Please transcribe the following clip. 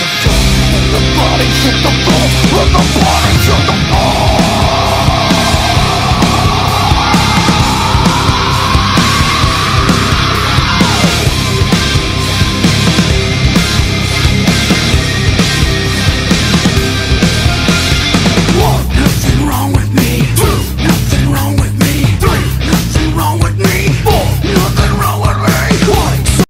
the ball, the body hit the ball, the ball.